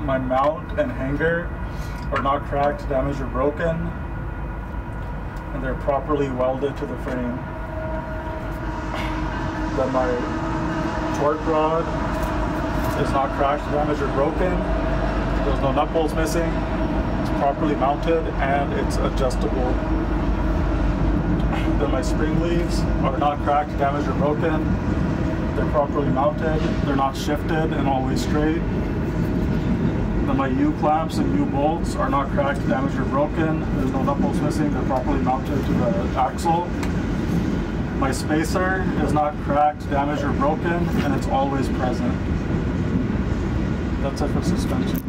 my mount and hanger are not cracked, damaged, or broken, and they're properly welded to the frame. That my torque rod is not cracked, damaged, or broken. There's no nut bolts missing. It's properly mounted and it's adjustable. Then my spring leaves are not cracked, damaged, or broken. They're properly mounted. They're not shifted and always straight. My U clamps and U bolts are not cracked, damaged, or broken. There's no bolts missing. They're properly mounted to the axle. My spacer is not cracked, damaged, or broken, and it's always present. That's it for suspension.